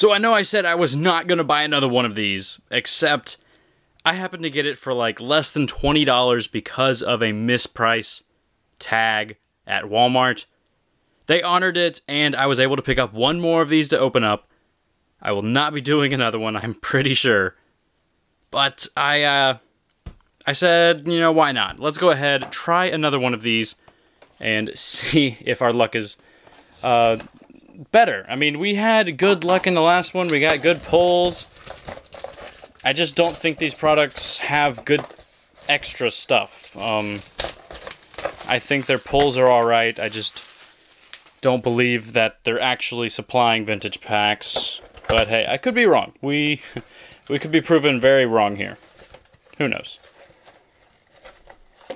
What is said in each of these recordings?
So I know I said I was not going to buy another one of these, except I happened to get it for like less than $20 because of a misprice tag at Walmart. They honored it, and I was able to pick up one more of these to open up. I will not be doing another one, I'm pretty sure. But I, uh, I said, you know, why not? Let's go ahead, try another one of these, and see if our luck is, uh, better. I mean, we had good luck in the last one. We got good pulls. I just don't think these products have good extra stuff. Um, I think their pulls are alright. I just don't believe that they're actually supplying vintage packs. But hey, I could be wrong. We we could be proven very wrong here. Who knows?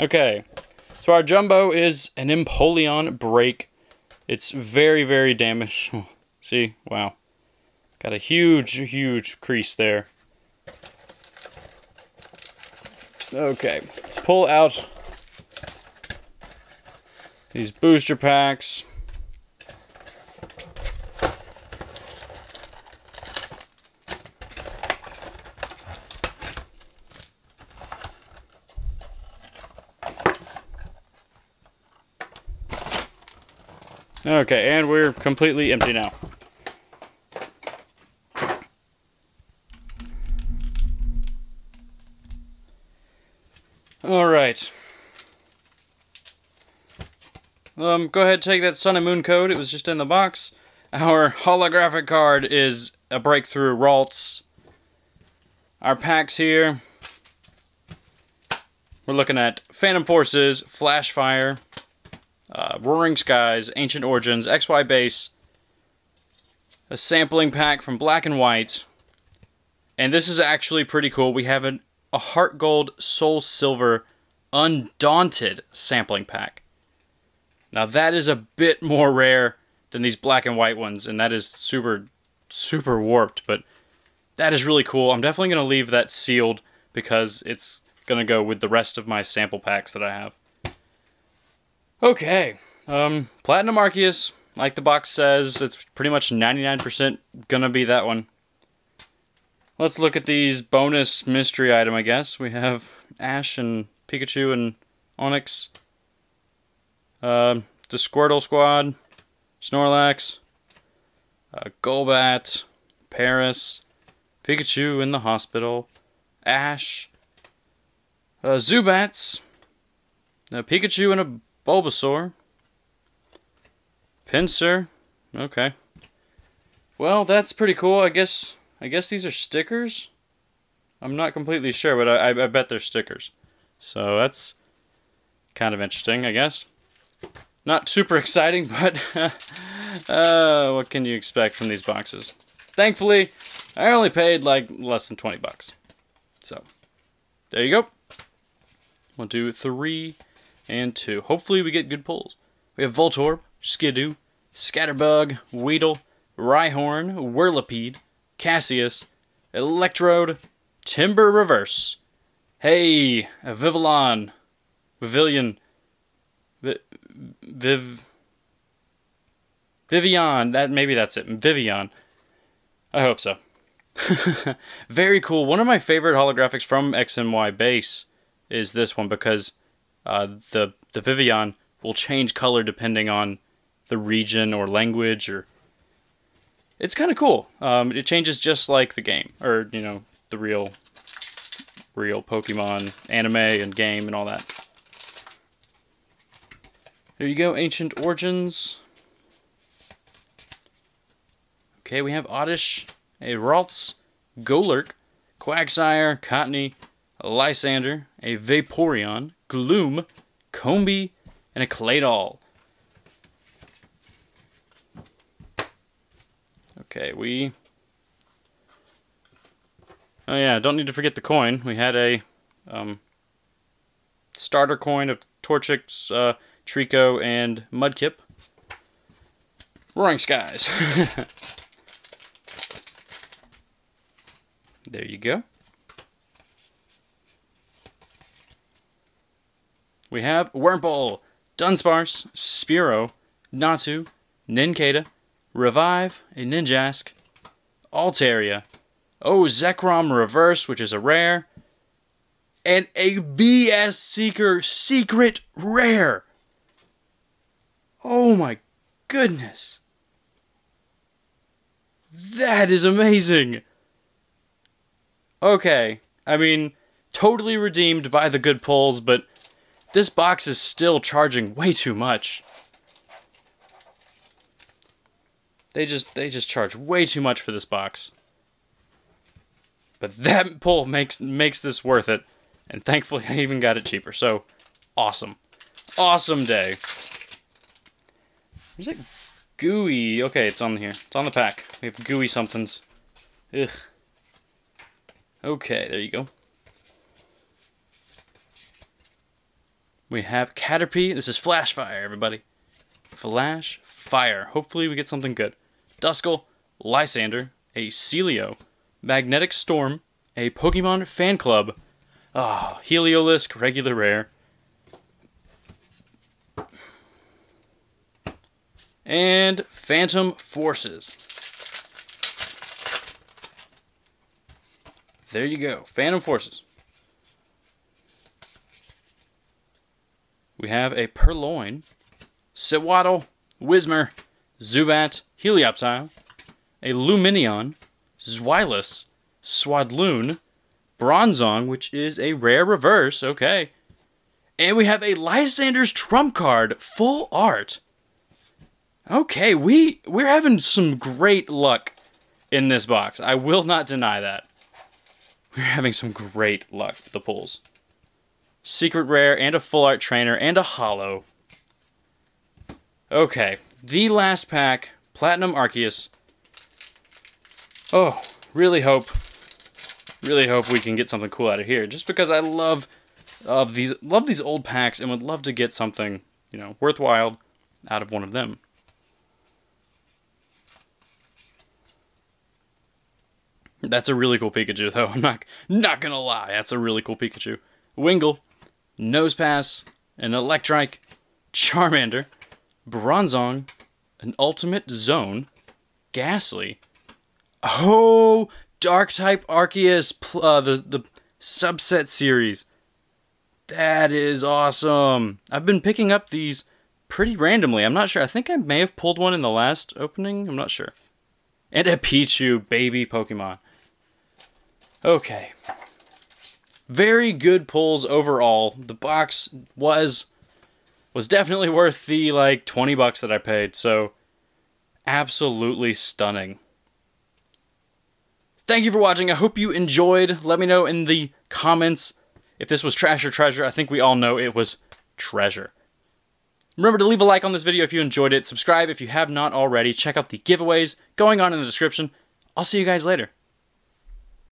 Okay. So our jumbo is an Empoleon break. It's very, very damaged. See? Wow. Got a huge, huge crease there. Okay. Let's pull out these booster packs. Okay, and we're completely empty now. Alright. Um, go ahead, take that Sun and Moon code. It was just in the box. Our holographic card is a breakthrough Ralts. Our packs here. We're looking at Phantom Forces, Flash Fire, uh, Roaring Skies, Ancient Origins, XY Base, a sampling pack from Black and White, and this is actually pretty cool. We have an, a Heart Gold Soul Silver Undaunted sampling pack. Now that is a bit more rare than these black and white ones, and that is super, super warped, but that is really cool. I'm definitely going to leave that sealed because it's going to go with the rest of my sample packs that I have. Okay, um, Platinum Arceus, like the box says, it's pretty much 99% gonna be that one. Let's look at these bonus mystery item, I guess. We have Ash and Pikachu and Onix. Uh, the Squirtle Squad, Snorlax, uh, Golbat, Paras, Pikachu in the hospital, Ash, uh, Zubats, uh, Pikachu in a Bulbasaur. Pinsir. Okay. Well, that's pretty cool. I guess I guess these are stickers. I'm not completely sure, but I, I bet they're stickers. So that's kind of interesting, I guess. Not super exciting, but uh, what can you expect from these boxes? Thankfully, I only paid like less than 20 bucks. So, there you go. One, two, three, and two. Hopefully we get good pulls. We have Voltorb, Skiddo, Scatterbug, Weedle, Rhyhorn, Whirlipede, Cassius, Electrode, Timburr Reverse. Hey, Vivillon, Vivillon, Viv, Vivian. That maybe that's it. Vivian. I hope so. Very cool. One of my favorite holographics from XNY base is this one because uh, the the Vivillon will change color depending on the region or language or it's kind of cool. Um, it changes just like the game or you know the real real Pokemon anime and game and all that. There you go, Ancient Origins. Okay, we have Oddish, a Ralts, Golurk, Quagsire, Cottonee, a Lysandre, a Vaporeon, Gloom, Combee, and a Claydol. Okay, we... Oh yeah, don't need to forget the coin. We had a um, starter coin of Torchic, uh, Treecko, and Mudkip. Roaring Skies. there you go. We have Wurmple, Dunsparce, Spiro, Natu, Nincada, Revive, a Ninjask, Altaria. Oh, Zekrom Reverse, which is a rare. And a VS Seeker Secret Rare. Oh my goodness. That is amazing. Okay, I mean, totally redeemed by the good pulls, but this box is still charging way too much. They just they just charge way too much for this box. But that pull makes makes this worth it. And thankfully I even got it cheaper. So awesome. Awesome day. Is it gooey? Okay, it's on here. It's on the pack. We have gooey somethings. Ugh. Okay, there you go. We have Caterpie. This is Flash Fire, everybody. Flash Fire. Hopefully we get something good. Duskull, Lysandre, a Celio, Magnetic Storm, a Pokemon Fan Club, oh, Heliolisk, regular rare, and Phantom Forces. There you go, Phantom Forces. We have a Purrloin, Sewaddle, Whismur, Zubat, Helioptile, a Lumineon, Zweilous, Swadloon, Bronzong, which is a rare reverse, okay. And we have a Lysandre's Trump card, full art. Okay, we we're having some great luck in this box. I will not deny that. We're having some great luck with the pulls. Secret rare and a full art trainer and a holo. Okay, the last pack, Platinum Arceus. Oh, really hope, really hope we can get something cool out of here. Just because I love of these, love these old packs and would love to get something, you know, worthwhile out of one of them. That's a really cool Pikachu, though. I'm not not gonna lie. That's a really cool Pikachu. Wingull, Nosepass, an Electrike, Charmander, Bronzong, an Ultimate Zone, Gastly. Oh, Dark type Arceus, uh, the the subset series. That is awesome. I've been picking up these pretty randomly. I'm not sure. I think I may have pulled one in the last opening. I'm not sure. And a Pichu baby Pokemon. Okay. Very good pulls overall. The box was was definitely worth the like 20 bucks that I paid. So absolutely stunning. Thank you for watching. I hope you enjoyed. Let me know in the comments if this was trash or treasure. I think we all know it was treasure. Remember to leave a like on this video if you enjoyed it. Subscribe if you have not already. Check out the giveaways going on in the description. I'll see you guys later.